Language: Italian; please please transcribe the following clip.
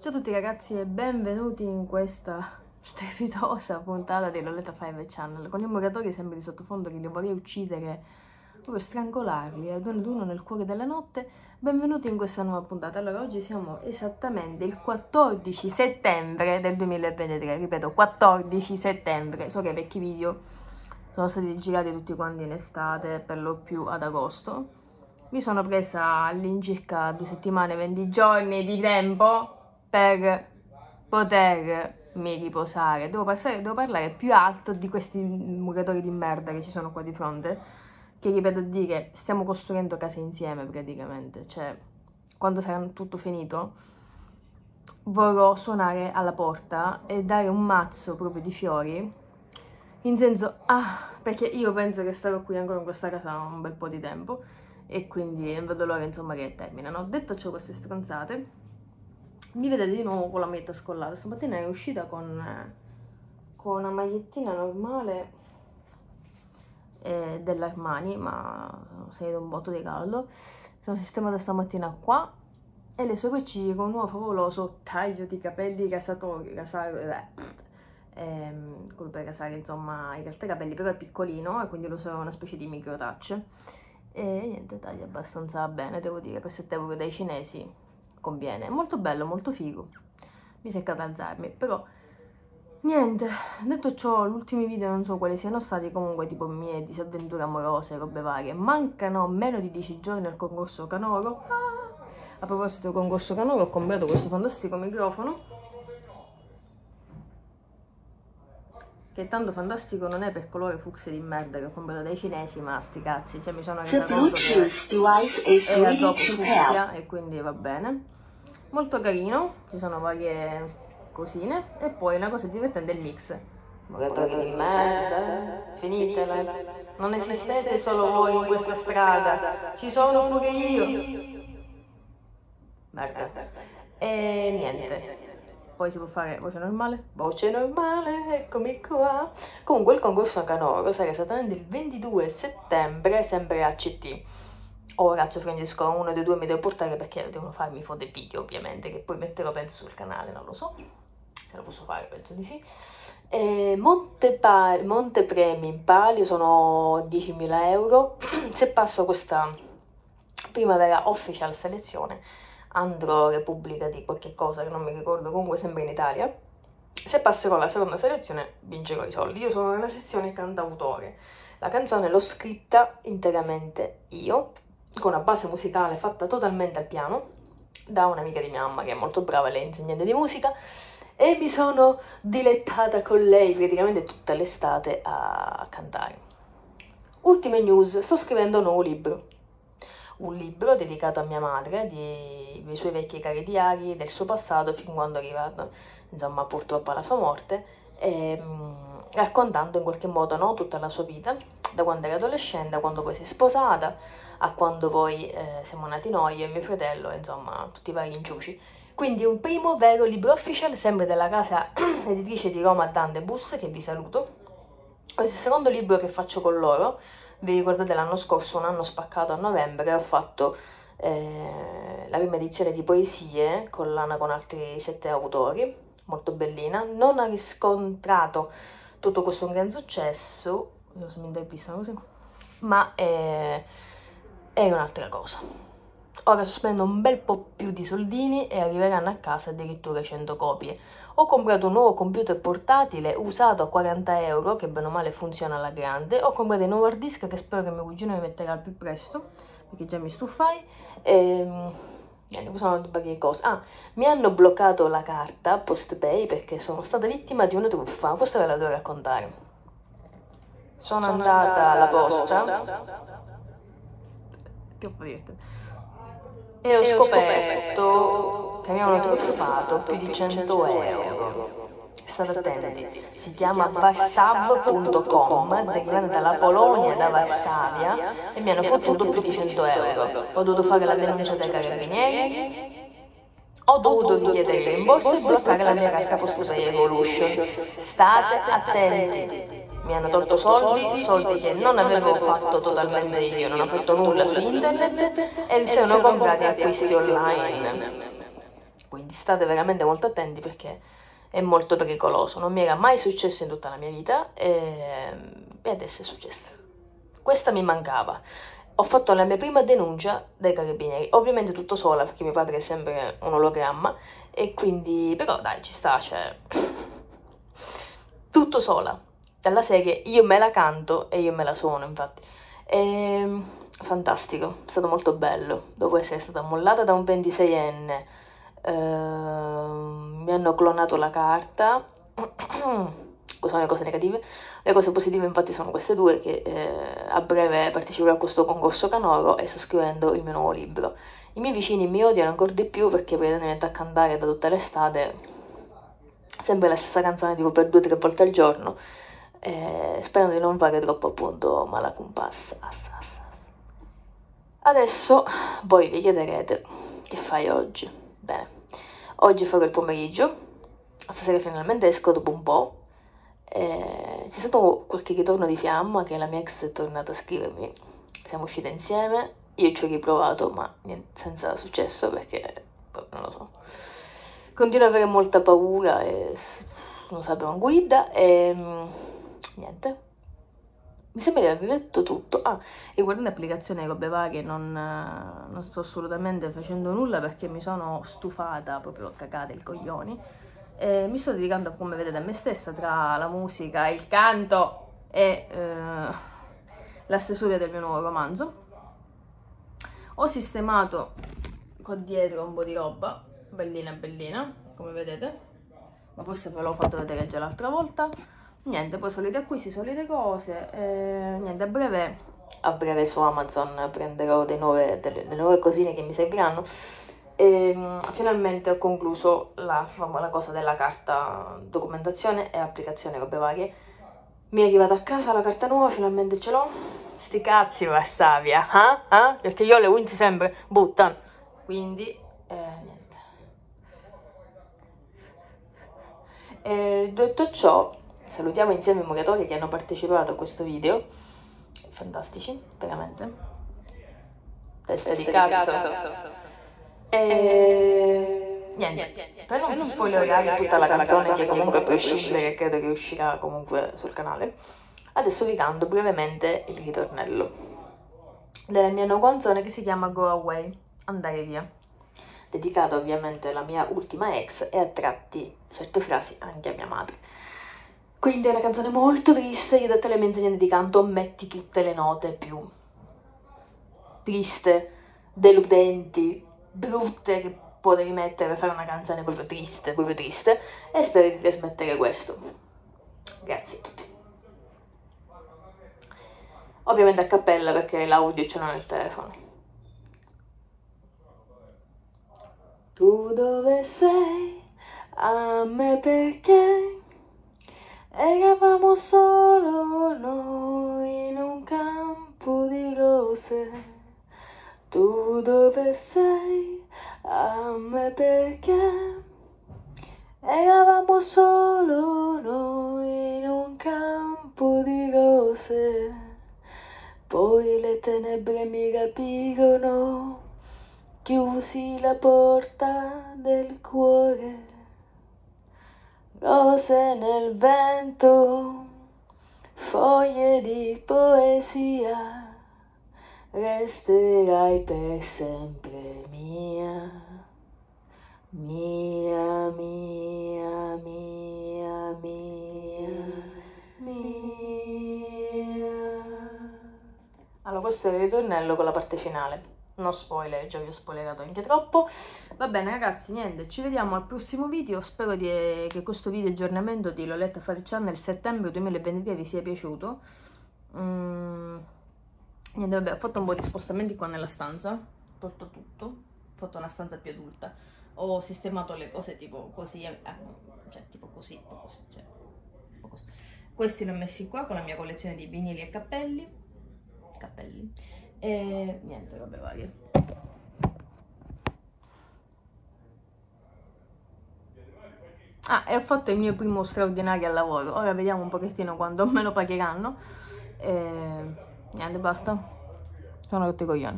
Ciao a tutti ragazzi e benvenuti in questa strepitosa puntata di Loletta 5 Channel. Con i muratori sempre di sottofondo che li vorrei uccidere proprio strangolarli ad uno ad uno nel cuore della notte benvenuti in questa nuova puntata. Allora oggi siamo esattamente il 14 settembre del 2023 ripeto 14 settembre. So che i vecchi video sono stati girati tutti quanti in estate per lo più ad agosto. Mi sono presa all'incirca due settimane 20 giorni di tempo per potermi riposare. Devo, passare, devo parlare più alto di questi muratori di merda che ci sono qua di fronte. Che ripeto a dire, stiamo costruendo case insieme praticamente. Cioè, quando sarà tutto finito, vorrò suonare alla porta e dare un mazzo proprio di fiori. In senso, ah, perché io penso che starò qui ancora in questa casa un bel po' di tempo e quindi non vedo l'ora insomma che terminano. Detto ciò queste stronzate, mi vedete di nuovo con la maglietta scollata. Stamattina è uscita con, con una magliettina normale eh, dell'Armani, ma ho sentito un botto di caldo. Sono sistemata stamattina qua e le sopracciglia con un nuovo favoloso taglio di capelli casatori, casare, eh, ehm, per casare insomma in realtà i capelli però è piccolino e quindi lo userò una specie di micro touch e niente, taglia abbastanza bene devo dire per 7 euro dai cinesi conviene. Molto bello, molto figo. Mi secca ad alzarmi, però niente. Detto ciò, gli ultimi video non so quali siano stati, comunque tipo mie disavventure amorose, robe varie. Mancano meno di 10 giorni al concorso Canoro. Ah! A proposito del concorso Canoro, ho comprato questo fantastico microfono. Che tanto fantastico non è per colore fucsia di merda che ho comprato dai cinesi, ma sti cazzi, cioè mi sono resa conto che era dopo fucsia e quindi va bene. Molto carino, ci sono varie cosine e poi una cosa divertente è il mix. Muratori di merda, finitela. Non esistete solo voi in questa strada, ci sono pure io. Merda. E niente poi si può fare voce normale, voce normale, eccomi qua. Comunque il concorso Canoro sarà esattamente il 22 settembre, sempre a CT. Ora cazzo Francesco, uno dei due mi devo portare perché devono farmi foto e video ovviamente, che poi metterò penso sul canale, non lo so. Se lo posso fare, penso di sì. E Monte, Pal Monte in palio sono 10.000 euro. Se passo questa primavera official selezione andrò Repubblica di qualche cosa che non mi ricordo, comunque sempre in Italia. Se passerò alla seconda selezione vincerò i soldi. Io sono nella sezione cantautore. La canzone l'ho scritta interamente io, con una base musicale fatta totalmente al piano, da un'amica di mia mamma che è molto brava, lei è insegnante di musica, e mi sono dilettata con lei praticamente tutta l'estate a cantare. Ultime news, sto scrivendo un nuovo libro un libro dedicato a mia madre, di, dei suoi vecchi cari diari, del suo passato, fin quando è arrivato, insomma, purtroppo alla sua morte, e, ehm, raccontando in qualche modo no, tutta la sua vita, da quando era adolescente, a quando poi si è sposata, a quando poi eh, siamo nati noi e mio fratello, insomma, tutti i vari inciuci. Quindi un primo vero libro official, sempre della casa editrice di Roma Dandebus, che vi saluto. Questo è il secondo libro che faccio con loro, vi ricordate l'anno scorso, un anno spaccato a novembre, ho fatto eh, la prima edizione di poesie, collana con altri sette autori, molto bellina. Non ha riscontrato tutto questo un gran successo, mi intervistano così, ma è, è un'altra cosa. Ora spendo un bel po' più di soldini e arriveranno a casa addirittura 100 copie. Ho comprato un nuovo computer portatile usato a 40 euro, che bene o male funziona alla grande. Ho comprato un nuovo hard disk che spero che mio cugino mi metterà al più presto, perché già mi stufai. E... Ehm, niente, sono varie cose. Ah, mi hanno bloccato la carta PostPay perché sono stata vittima di una truffa. Questa ve la devo raccontare. Sono, sono andata, andata alla posta. posta. Che e ho scoperto che mi avevano truffato più di 100 euro. State attenti, si chiama varsav.com, derivante dalla Polonia, da Varsavia, e mi hanno fottuto più di 100 euro. Ho dovuto fare la denuncia dai carabinieri, ho dovuto richiedere il rimborso e bloccare la mia carta Postpay Evolution. State attenti mi hanno tolto soldi, soldi che non avevo fatto totalmente io, non ho fatto nulla su internet e si sono comprati acquisti online. quindi state veramente molto attenti perché è molto pericoloso, non mi era mai successo in tutta la mia vita e, e adesso è successo. Questa mi mancava. Ho fatto la mia prima denuncia dai carabinieri, ovviamente tutto sola perché mio padre è sempre un ologramma e quindi, però dai, ci sta, cioè, tutto sola, dalla serie io me la canto e io me la suono, infatti. E, fantastico, è stato molto bello, dopo essere stata mollata da un 26enne, eh, mi hanno clonato la carta, sono le cose negative, le cose positive infatti sono queste due, che eh, a breve parteciperò a questo concorso canoro e sto scrivendo il mio nuovo libro. I miei vicini mi odiano ancora di più perché praticamente a cantare da tutta l'estate sempre la stessa canzone tipo per due o tre volte al giorno, eh, sperando di non fare troppo appunto mala compass. Adesso voi vi chiederete che fai oggi? Bene, oggi farò il pomeriggio, stasera finalmente esco dopo un po', eh, c'è stato qualche ritorno di fiamma che la mia ex è tornata a scrivermi, siamo uscite insieme, io ci ho riprovato ma niente, senza successo perché boh, non lo so. Continuo ad avere molta paura e non sapevo guida e mm, niente. Mi sembra di aver detto tutto. Ah, riguardando l'applicazione robe varie non, non sto assolutamente facendo nulla perché mi sono stufata proprio a cagare il coglioni. E mi sto dedicando, come vedete, a me stessa tra la musica, il canto e eh, la stesura del mio nuovo romanzo ho sistemato qua dietro un po' di roba bellina bellina come vedete ma forse ve l'ho fatto vedere già l'altra volta niente poi soliti acquisti solite cose eh, niente a breve a breve su Amazon prenderò nuove, delle, delle, nuove cosine che mi serviranno e mm, finalmente ho concluso la, la cosa della carta documentazione e applicazione robe varie mi è arrivata a casa la carta nuova finalmente ce l'ho Sti cazzi Varsavia, eh? eh? Perché io le Wins sempre buttano. Quindi, eh, niente. E detto ciò, salutiamo insieme i muratori che hanno partecipato a questo video. Fantastici, veramente. Testa di cazzo. E... Niente, per non spoilerare tutta la canzone che comunque può uscire, credo che uscirà comunque sul canale Adesso vi canto brevemente il ritornello della mia nuova canzone che si chiama Go Away, andare via. Dedicato ovviamente alla mia ultima ex e a tratti certe frasi anche a mia madre. Quindi è una canzone molto triste, io da te le mie insegnanti di canto metti tutte le note più triste, deludenti, brutte che potevi mettere per fare una canzone proprio triste, proprio triste e spero di trasmettere questo. Grazie a tutti ovviamente a cappella perché l'audio ce l'ho nel telefono. Tu dove sei? A me perché? Eravamo solo noi in un campo di rose. Tu dove sei? A me perché? Eravamo solo noi in un campo di rose. Poi le tenebre mi rapirono, chiusi la porta del cuore, rose nel vento, foglie di poesia, resterai per sempre mia, mia, mia, mia, mia, mia. Allora, questo è il ritornello con la parte finale. No spoiler, già vi ho spoilerato anche troppo. Va bene ragazzi, niente, ci vediamo al prossimo video. Spero di, che questo video aggiornamento di Loletta Fare Channel settembre 2023 vi sia piaciuto. Mm, niente, vabbè, ho fatto un po' di spostamenti qua nella stanza. Ho tolto tutto. Ho fatto una stanza più adulta. Ho sistemato le cose tipo così, eh, cioè tipo così, così, cioè, così. Questi li ho messi qua con la mia collezione di vinili e cappelli cappelli e niente robe varie ah e ho fatto il mio primo straordinario al lavoro. Ora vediamo un pochettino quando me lo pagheranno. E niente basta. Sono rotti i coglioni